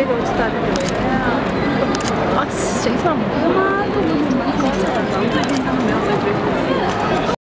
데로 지도하는 거예 요. 아, 진짜 이상한 뭐 야?